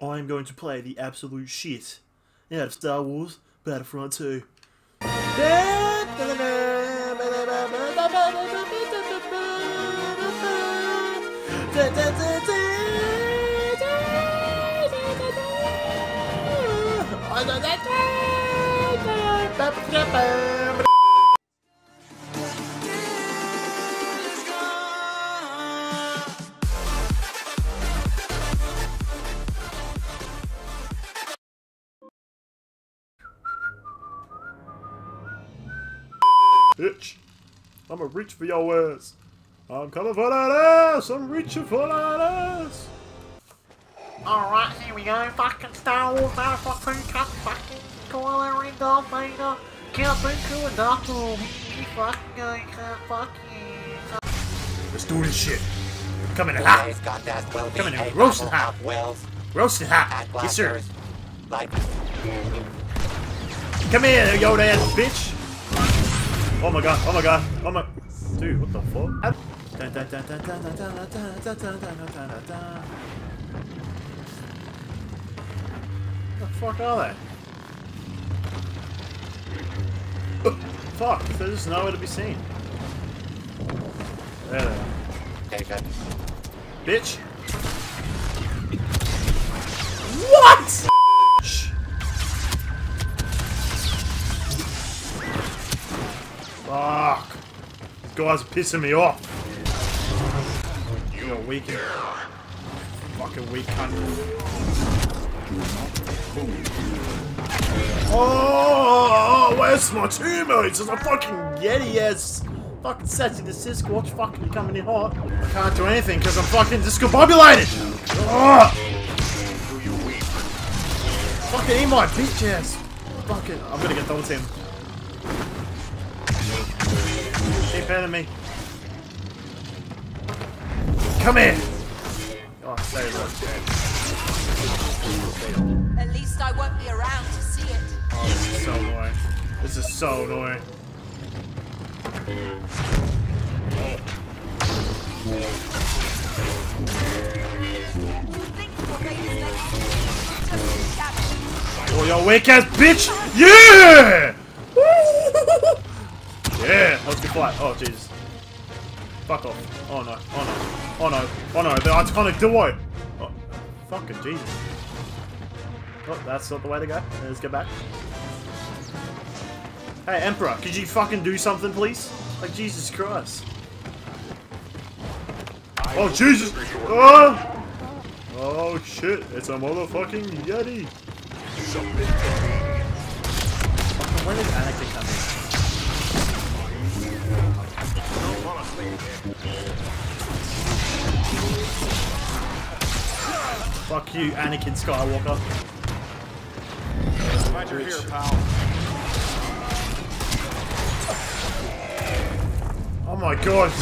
I'm going to play the absolute shit out of Star Wars Battlefront 2. Bitch, I'm gonna reach for your ass. I'm coming for that ass. I'm reaching for that ass. Alright, here we go. Fucking Star Wars Battlefront 2 Cup. Fucking Kylo and Darth Vader. Count Dooku and Darth Maul. You fucking go, fuck you. Let's do this shit. Coming in hot. Today's contest will be Coming in a roasting hot. of wills Roasted hot. Yes, sir. blasters. Like, Come here, yo, ass bitch. Oh my god, oh my god, oh my... Dude, what the fuck? The fuck are they? fuck, they're just nowhere to be seen. There they are. Okay, okay. Bitch! What?! Fuck. These guys are pissing me off. You're weak. Fucking weak cunt. Oh, oh, oh where's my teammates? There's a fucking Yeti ass fucking Sassy the Sasquatch fucking coming in hot. I can't do anything because I'm fucking discombobulated. Ugh. Fucking eat my bitch ass. Fucking, I'm gonna get double team. Keep me. Come here. Oh, sorry, bro. At least I won't be around to see it. Oh, this is so annoying. This is so annoying. Think for Vader's next. Oh, yo, weak ass bitch! Yeah! Yeah, let's get flight. Oh, Jesus. Fuck off. Oh no, oh no, oh no, oh no, the iconic duo! Oh, fucking Jesus. Oh, that's not the way to go. Let's get back. Hey, Emperor, could you fucking do something, please? Like, Jesus Christ. Oh, Jesus! Oh! Oh, shit, it's a motherfucking Yeti! When did Anakin come Fuck you, Anakin Skywalker. Glad you're here, pal. Oh my god.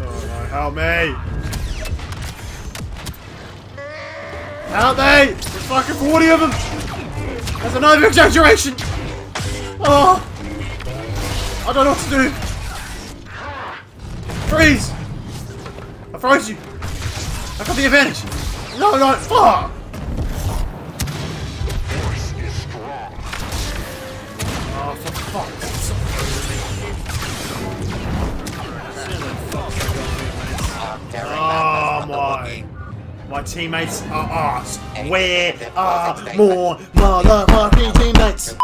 Oh help me! Help me! There's fucking 40 of them! That's another exaggeration! Oh! I don't know what to do! Freeze! I froze you! I got the advantage! No, no, fuck! My teammates are asked. Where are more motherfucking teammates?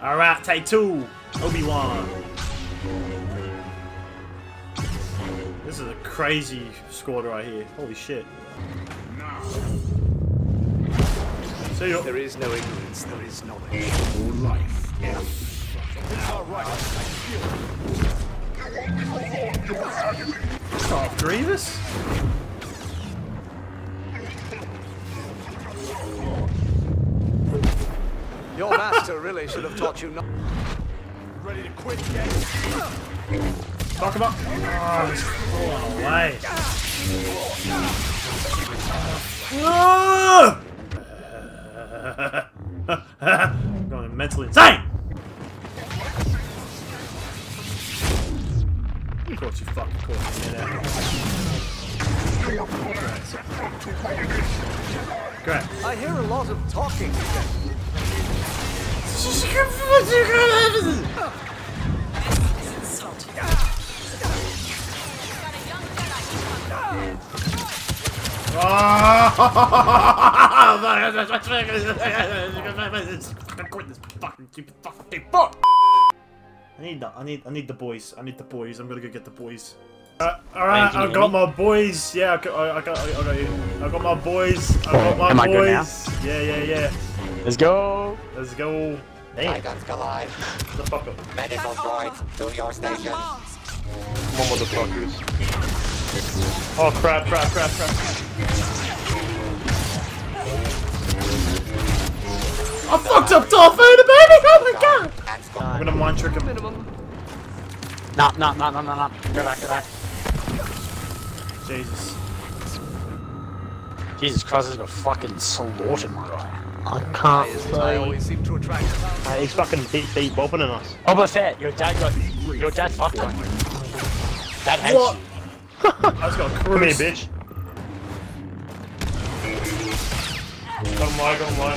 Alright, take two. Obi-Wan. This is a crazy squad right here. Holy shit. See ya. There is no ignorance, there is knowledge. life. Darth Grievous? Your master really should have taught you not. Ready to quit yet? Fuck him up. Oh, he's crawling away. I'm going mentally insane! Of course you fucking caught me there. Great. I hear a lot of talking. I need the, I need, I need the boys. I need the boys. I'm gonna go get the boys. Uh, all right, can I've got me? my boys. Yeah, I got, I got, I got. I got my boys. I got my Am I good now? boys. Yeah, yeah, yeah. Let's go. Let's go. Damn, Icons collide. the fuck up. Medical droids to your station. More motherfuckers. Oh crap, crap, crap, crap. I fucked up Darth Vader, baby! Oh my god! And. I'm gonna mind trick him. No, no, no, no, no, no. Go back, go back. Jesus. Jesus Christ, this got fucking slaughtered, my guy. I can't Is that I always seem to attract attention. Hey, he's fucking beat beat bopping on us. Oh, but fair, your dad got, your dad fucked on you. Dad hates What? you. I just got Come here, bitch. Got him low, got him low.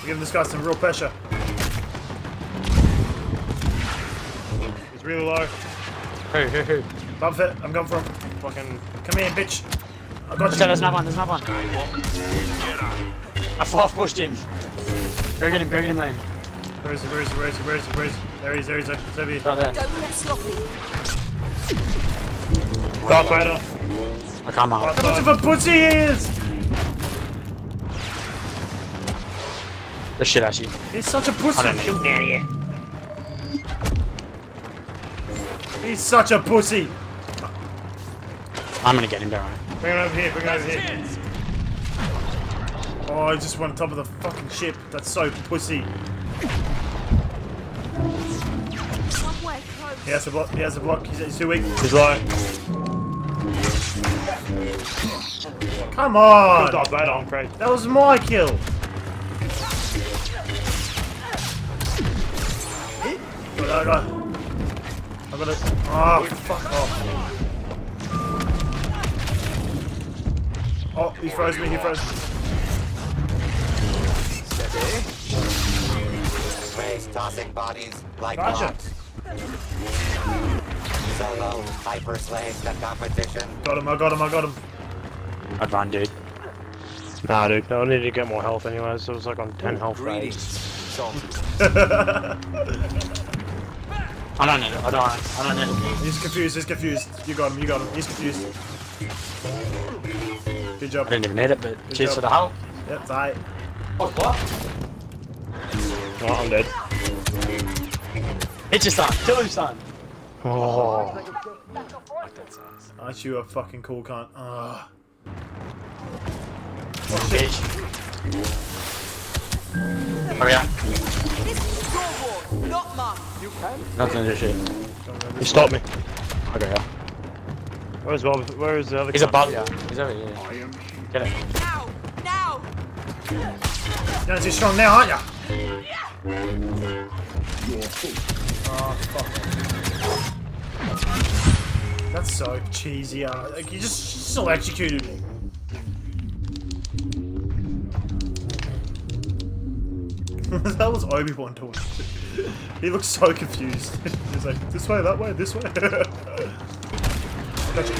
We're giving this guy some real pressure. He's really low. Who, who, who? Bump it. I'm going for him. Fucking. Come here, bitch. I got So you. there's another one, there's another one. I half pushed him. Go get him, go get him, man. Where is he? Where is he? Where is he? Where is he? Where is he? There he is. There he is. He's over here. Right there. Don't get sloppy. Darth Vader. I can't How mark. much of a pussy he is! The shit out of you. He's such a pussy. I don't know. Get out. He's such a pussy. I'm gonna get him, don't worry. Bring him over here, bring him over here. Oh, I just went on top of the fucking ship. That's so pussy. He has a block. He has a block. He's, he's too weak. He's low. Come on. Darth Vader on Craig. That was my kill. Go, go, go. I got it. Oh, fuck off. Oh, he froze me. He froze me. Tossing bodies like Gotcha. blocks. Solo hyper slaves the competition. Got him. I got him. I got him. I'd run, dude. Nah, dude. I need to get more health anyway, so it's like on 10 health. Greetings, phase. salty. I don't need it, I don't, I don't need it. He's confused. He's confused. You got him. You got him. He's confused. Good job. I didn't even need it, but cheers job. for the help. Yep, tight. What, what? Oh, I'm dead. Hit your son, kill him, son. Oh. Aren't you a fucking cool cunt? Ugh. Bitch. Hurry up. This is your war, not mine. You can Nothing to shit. He stopped me. Okay, yeah. Where's Bob? Where is the other He's cunt? above you. He's over here. Get it. Now, now. You're not too strong now, aren't you? Oh. That's so cheesy. Uh, like, you just still executed me. that was Obi-Wan doing. he looks so confused. He's like, this way, that way, this way. Gotcha.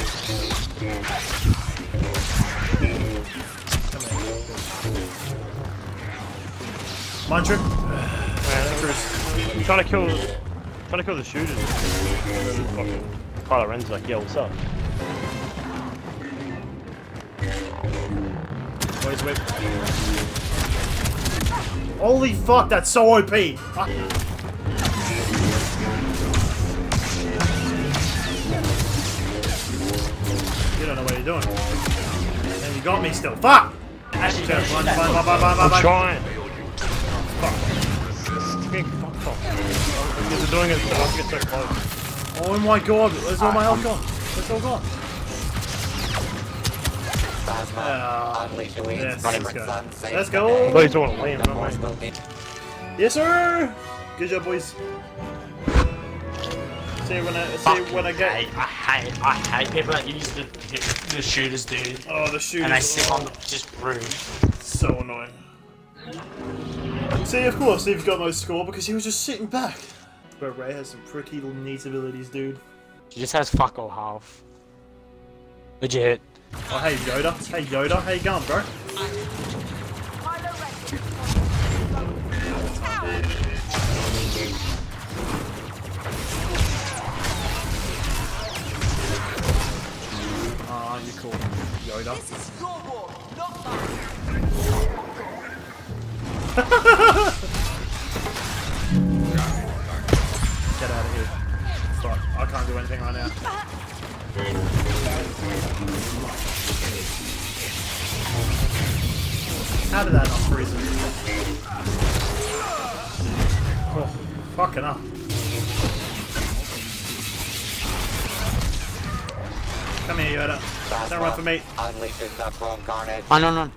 Mind trick. Bruce. I'm trying to kill, trying to kill the shooters. Kylo Ren's like, yo, what's up? Wait, wait. Holy fuck, that's so OP! Fuck. You don't know what you're doing. And you got me still. Fuck! Actually, no, I'm fine. Trying. Fuck. Getting fucked off. Because they're doing it so I get so close. Oh my god, where's all my health gone? Where's all gone? Plasma. Ah, Unleash the wings. yes, let's go. son Let's go. day. I thought you were talking to Liam, The not force me. will be Yes, sir! Good job, boys. See when I see when I get. hate, I hate, I hate people that use the, the shooters, dude. Oh, the shooters. And they sit on the just rude. So annoying. See, of course, Steve's got no score because he was just sitting back. But Rey has some pretty neat abilities, dude. She just has fuck all half. Legit. Oh, hey Yoda. Hey Yoda, how you going, bro? Ah, you cool, Yoda. How did that not freeze him? Oh, fucking up. Come here, Yoda. Don't run for me. Unleashes the chrome carnage. Oh, no, no.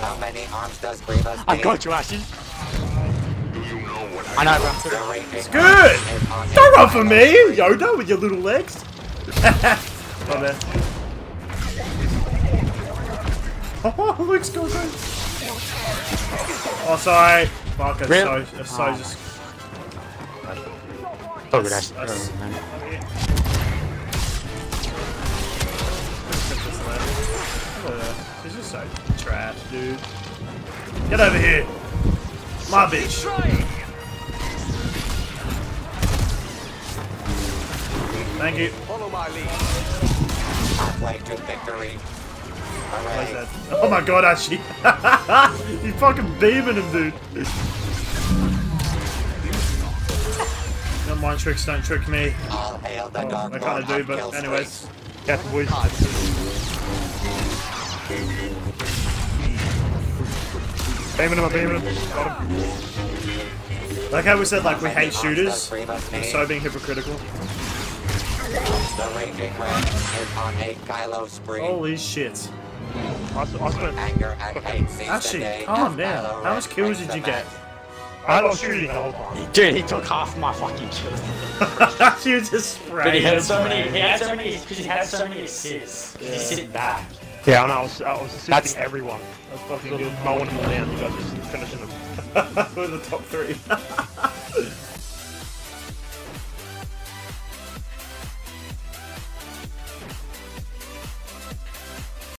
How many arms does Grievous I need? got you, Ashy. I know, bro. The raging Good! Don't run for me, Yoda, with your little legs. oh, man. Oh, Luke's going crazy. Oh, sorry. Fuck, it's Really? so, it's so Oh. just... Oh, good, Ashy. That's- man. She's just so trash, dude. Get over here. My bitch. Thank you. Follow my lead. Halfway to victory. That? Oh my god, Ashley. you fucking beaming him, dude. No mind tricks, don't trick me. Oh, I Lord kind of do, but anyways. Careful, boys. Beaming him, I'm beaming him. Got him. Like how we said, like we hate shooters. so being hypocritical. Holy shit. I, s- I spent. Anger and hate Actually, day calm as down. How Ren much kills did you get? I had on shooting the whole time. Dude, he took half my fucking kills. she was just But he had so many, he had so many, because he had so many assists. 'Cause He's sitting back. Yeah, I know. I was, I was assisting That's- everyone. That's fucking Just good. mowing them down. You guys just finishing them. We're the top three.